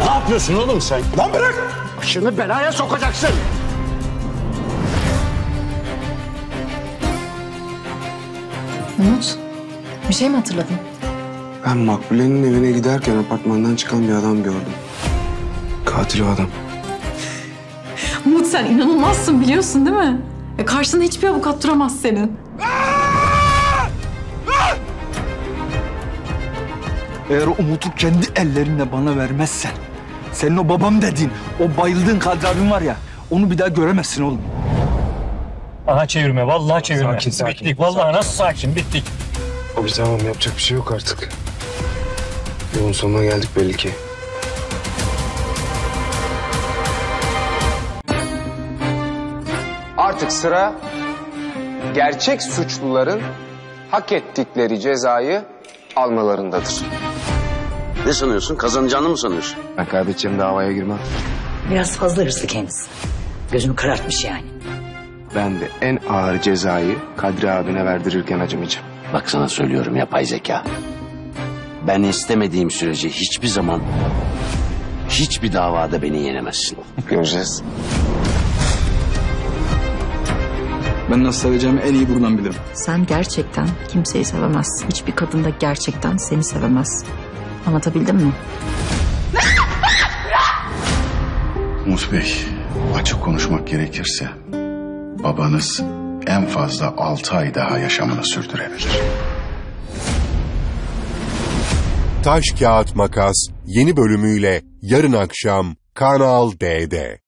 Ne yapıyorsun oğlum sen? Lan bırak! Başını belaya sokacaksın. Umut, bir şey mi hatırladın? Ben Makbule'nin evine giderken apartmandan çıkan bir adam gördüm. Katil o adam. Umut sen inanılmazsın biliyorsun değil mi? E karşında hiçbir avukat duramaz senin. Eğer Umut'u kendi ellerinle bana vermezsen... ...senin o babam dediğin, o bayıldığın Kadri abin var ya... ...onu bir daha göremezsin oğlum. Aha çevirme, vallahi çevirme. Sakin, sakin. Bittik, vallahi nasıl sakin, bittik. Abi tamam yapacak bir şey yok artık. Yolun sonuna geldik belli ki. Artık sıra gerçek suçluların hak ettikleri cezayı almalarındadır. Ne sanıyorsun? Kazanacağını mı sanıyorsun? Ben kaybedeceğim davaya girmem. Biraz fazla hırslı kendisi. Gözünü karartmış yani. Ben de en ağır cezayı Kadri abine verdirirken acımayacağım. Bak sana söylüyorum yapay zeka. Ben istemediğim sürece hiçbir zaman hiçbir davada beni yenemezsin. Göreceğiz. Ben nasıl seveceğimi en iyi buradan bilirim. Sen gerçekten kimseyi sevemezsin. Hiçbir kadın da gerçekten seni sevemez. Anlatabildim mi? Umut Bey, açık konuşmak gerekirse babanız en fazla altı ay daha yaşamını sürdürebilir. Taş Kağıt Makas yeni bölümüyle yarın akşam Kanal D'de.